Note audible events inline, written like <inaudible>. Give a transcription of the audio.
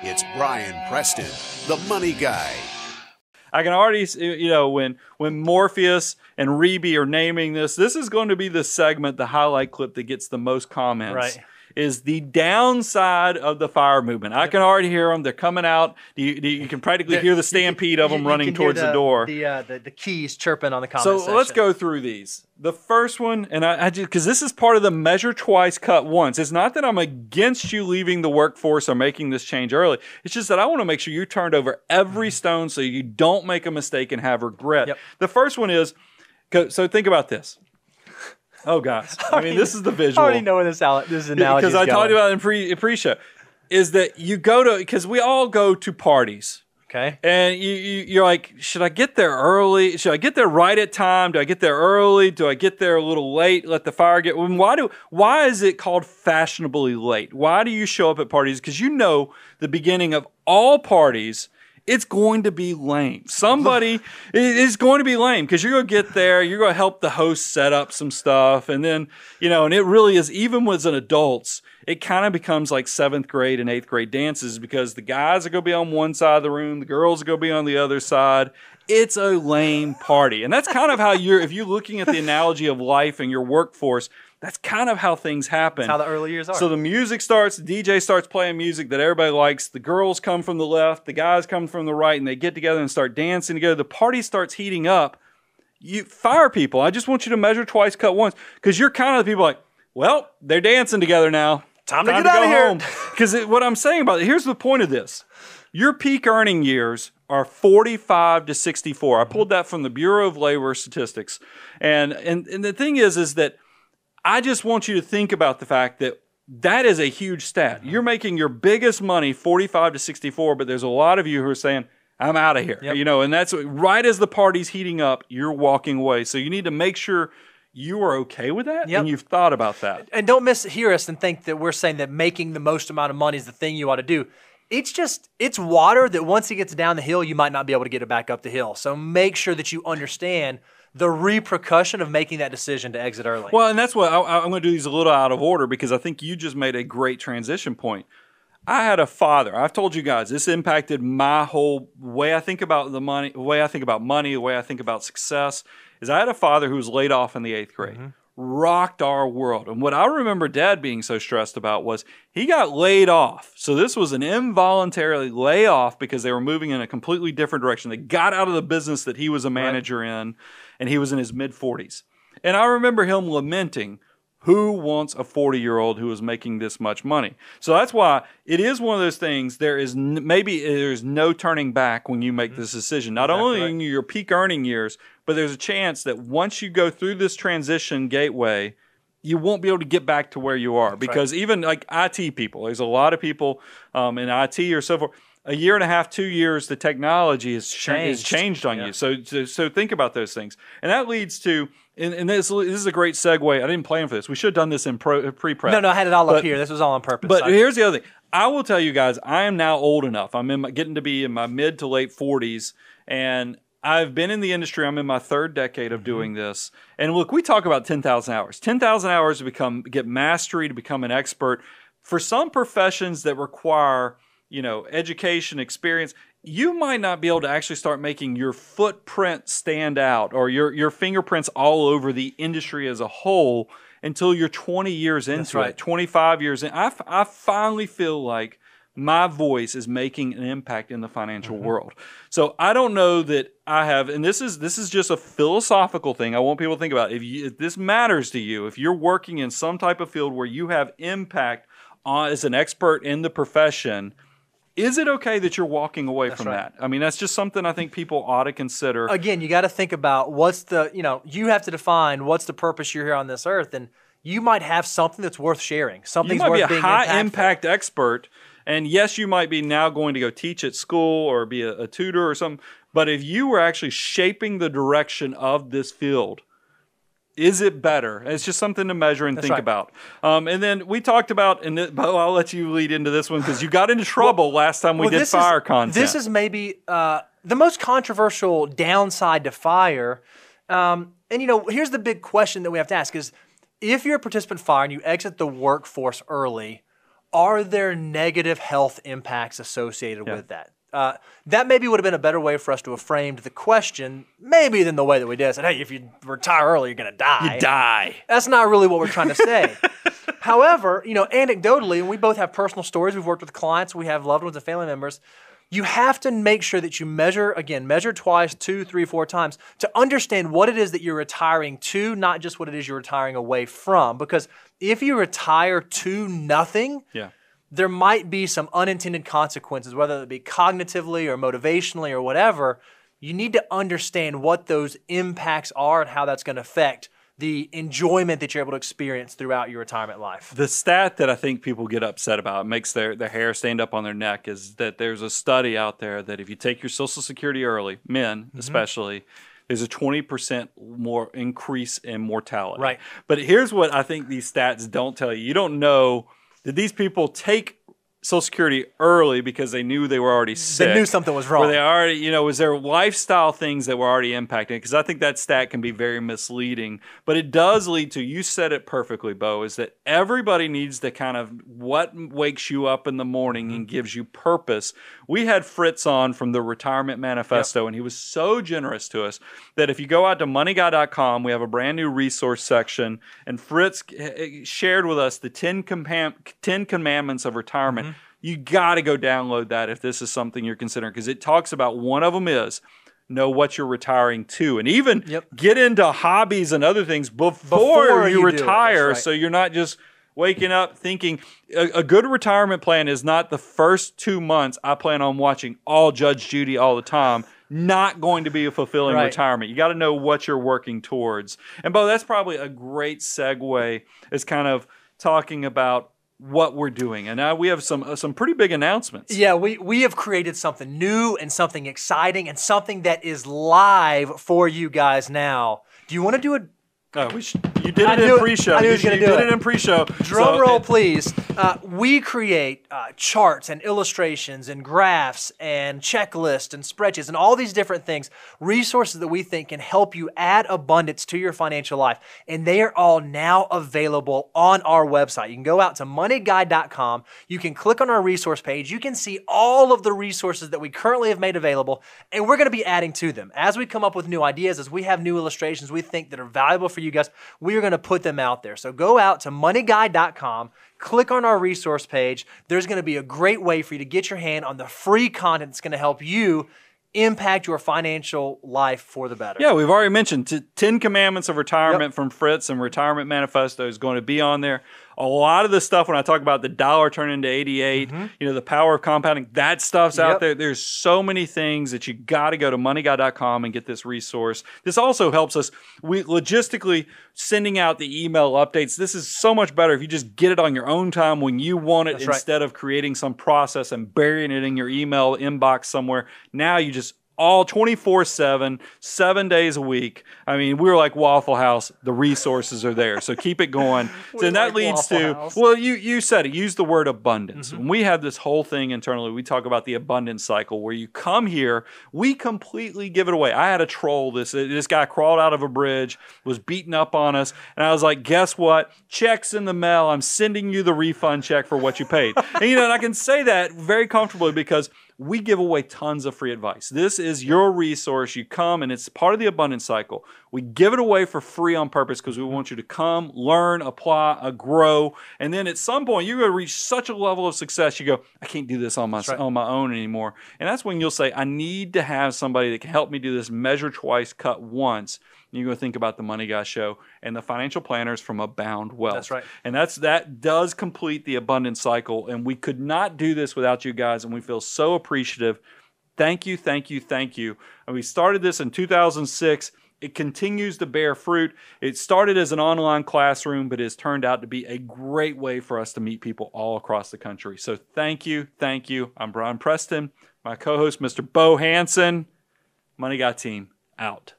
It's Brian Preston, the money guy. I can already, you know, when when Morpheus and Reby are naming this, this is going to be the segment, the highlight clip that gets the most comments. Right. Is the downside of the fire movement. I can already hear them. They're coming out. You, you can practically hear the stampede of them running towards the, door. The, uh, the the keys chirping on the comment So section. let's go through these. The first one, and I, I just because this is part of the measure twice, cut once. It's not that I'm against you leaving the workforce or making this change early. It's just that I want to make sure you turned over every stone so you don't make a mistake and have regret. Yep. The first one is so think about this. Oh gosh, <laughs> I mean this is the visual. I already know where this, al- this analogy because I talked about it in pre pre show. Is that you go to because we all go to parties. Okay. And you, you, you're like, should I get there early? Should I get there right at time? Do I get there early? Do I get there a little late? Let the fire get. Why do? Why is it called fashionably late? Why do you show up at parties? Because you know the beginning of all parties. It's going to be lame. Somebody <laughs> is going to be lame because you're going to get there. You're going to help the host set up some stuff, and then you know, and it really is. Even as an adults, it kind of becomes like seventh grade and eighth grade dances because the guys are going to be on one side of the room, the girls are going to be on the other side. It's a lame party. And that's kind of how you're, if you're looking at the analogy of life and your workforce, that's kind of how things happen. How the early years are. So the music starts, the DJ starts playing music that everybody likes. The girls come from the left, the guys come from the right, and they get together and start dancing together. The party starts heating up. You fire people. I just want you to measure twice, cut once, because you're kind of the people like, well, they're dancing together now. Time to get out of here." Because <laughs> what I'm saying about it, here's the point of this: your peak earning years are 45 to 64. I pulled that from the Bureau of Labor Statistics, and and and the thing is, is that I just want you to think about the fact that that is a huge stat. Mm-hmm. You're making your biggest money 45 to 64, but there's a lot of you who are saying, I'm out of here. Yep. You know, and that's right as the party's heating up, you're walking away. So you need to make sure you are okay with that Yep. and you've thought about that. and don't mishear us and think that we're saying that making the most amount of money is the thing you ought to do. It's just it's water that once it gets down the hill, you might not be able to get it back up the hill. So make sure that you understand the repercussion of making that decision to exit early. Well, and that's what I, I'm going to do these a little out of order because I think you just made a great transition point. I had a father. I've told you guys this impacted my whole way I think about the money, the way I think about money, the way I think about success. Is I had a father who was laid off in the eighth grade, mm-hmm. rocked our world, and what I remember Dad being so stressed about was he got laid off. So this was an involuntary layoff because they were moving in a completely different direction. They got out of the business that he was a manager in, and he was in his mid 40s. And I remember him lamenting, who wants a 40 year old who is making this much money? So that's why it is one of those things. There is n- maybe there's no turning back when you make mm-hmm. this decision. Not only in your peak earning years, but there's a chance that once you go through this transition gateway, you won't be able to get back to where you are because even like IT people, there's a lot of people um, in IT or so forth. A year and a half, two years, the technology has changed, Changed. changed on Yeah. you. So, so, so think about those things, and that leads to, and, and this, this is a great segue. I didn't plan for this. We should have done this in pro, pre-prep. no, no, I had it all But- up here. This was all on purpose. But here's the other thing. I will tell you guys, I am now old enough. I'm in my, getting to be in my mid to late 40s, and I've been in the industry. I'm in my third decade Mm-hmm. of doing this. And look, we talk about 10,000 hours. 10,000 hours to become get mastery, to become an expert. For some professions that require, you know, education, experience, you might not be able to actually start making your footprint stand out or your your fingerprints all over the industry as a whole until you're 20 years into right. it, 25 years in. I finally feel like my voice is making an impact in the financial Mm-hmm. world. So I don't know that I have, and this is this is just a philosophical thing. I want people to think about if, you, if this matters to you, if you're working in some type of field where you have impact on, as an expert in the profession. Is it okay that you're walking away from right. that? I mean, that's just something I think people ought to consider. again, you got to think about what's the, you know, you have to define what's the purpose you're here on this earth. And you might have something that's worth sharing. you Something's might worth be a being high impactful. impact expert and yes you might be now going to go teach at school or be a, a tutor or something but if you were actually shaping the direction of this field is it better it's just something to measure and think right. about um, and then we talked about and but i'll let you lead into this one because you got into trouble last time we Well, did fire is, content This is maybe uh, the most controversial downside to fire. Um, and you know, here's the big question that we have to ask: is if you're a participant fire and you exit the workforce early, are there negative health impacts associated with that? Uh, that maybe would have been a better way for us to have framed the question, maybe than the way that we did. I said, hey, if you retire early, you're going to die. You die. That's not really what we're trying to say. <laughs> However, you know, anecdotally, and we both have personal stories. We've worked with clients, we have loved ones and family members. You have to make sure that you measure again, measure twice, two, three, four times to understand what it is that you're retiring to, not just what it is you're retiring away from. Because if you retire to nothing, Yeah. there might be some unintended consequences, whether it be cognitively or motivationally or whatever. You need to understand what those impacts are and how that's going to affect the enjoyment that you're able to experience throughout your retirement life. The stat that I think people get upset about makes their, their hair stand up on their neck is that there's a study out there that if you take your Social Security early, men Mm-hmm. especially, there's a 20% more increase in mortality. Right. But here's what I think these stats don't tell you. You don't know did these people take Social Security early because they knew they were already sick? They knew something was wrong. Were they already, you know, was there lifestyle things that were already impacting? Because I think that stat can be very misleading. But it does lead to, you said it perfectly, Bo, is that everybody needs to kind of what wakes you up in the morning and mm-hmm. gives you purpose. We had Fritz on from the Retirement Manifesto, and he was so generous to us that if you go out to moneyguy.com, we have a brand new resource section, and Fritz eh, eh shared with us the 10, compam- 10 commandments of retirement. Mm-hmm. You got to go download that if this is something you're considering because it talks about one of them is know what you're retiring to and even Yep. get into hobbies and other things before, Before you, you do it, that's retire right. so you're not just waking up thinking a, a good retirement plan is not the first two months I plan on watching all Judge Judy all the time. Not going to be a fulfilling Right. retirement. You got to know what you're working towards. And Bo, that's probably a great segue. Is kind of talking about what we're doing. And now we have some uh, some pretty big announcements. Yeah, we, we have created something new and something exciting and something that is live for you guys now. Do you want to do a Oh, we should, you did I it knew in pre-show. I knew he you, was gonna you do did it. it in pre-show. Drum So, roll, please. Uh, we create uh, charts and illustrations and graphs and checklists and spreadsheets and all these different things, resources that we think can help you add abundance to your financial life. And they are all now available on our website. You can go out to moneyguy.com. You can click on our resource page. You can see all of the resources that we currently have made available, and we're going to be adding to them. As we come up with new ideas, as we have new illustrations we think that are valuable for you guys, we are going to put them out there. So go out to moneyguy.com, click on our resource page. There's going to be a great way for you to get your hand on the free content that's going to help you impact your financial life for the better. Yeah, we've already mentioned t- 10 Commandments of Retirement from Fritz and Retirement Manifesto is going to be on there. A lot of the stuff when I talk about the dollar turning into 88, you know, the power of compounding, that stuff's out Mm-hmm. There. There's so many things that you got to go to moneyguy.com and get this resource. This also helps us we logistically sending out the email updates. This is so much better if you just get it on your own time when you want it That's right. instead of creating some process and burying it in your email inbox somewhere. Now you just all 24 7, seven days a week. I mean, we're like Waffle House. The resources are there. So keep it going. <laughs> so We're that like leads Waffle to, House. well, you, you said it. Use the word abundance. Mm-hmm. When we have this whole thing internally, we talk about the abundance cycle where you come here, we completely give it away. I had a troll. This, this guy crawled out of a bridge, was beating up on us. And I was like, guess what? Check's in the mail. I'm sending you the refund check for what you paid. and, you know, and I can say that very comfortably because we give away tons of free advice. This is your resource. You come and it's part of the abundance cycle. We give it away for free on purpose because we want you to come, learn, apply, uh, grow, and then at some point you're going to reach such a level of success. You go, I can't do this on my right. on my own anymore, and that's when you'll say, I need to have somebody that can help me do this. Measure twice, cut once. you go think about the Money Guy Show and the financial planners from Abound Wealth. That's right. And that's that does complete the abundance cycle. And we could not do this without you guys. And we feel so appreciative. Thank you, thank you, thank you. And we started this in 2006. It continues to bear fruit. It started as an online classroom, but has turned out to be a great way for us to meet people all across the country. So thank you, thank you. I'm Brian Preston, my co-host, Mr. Bo Hanson. Money Guy team out.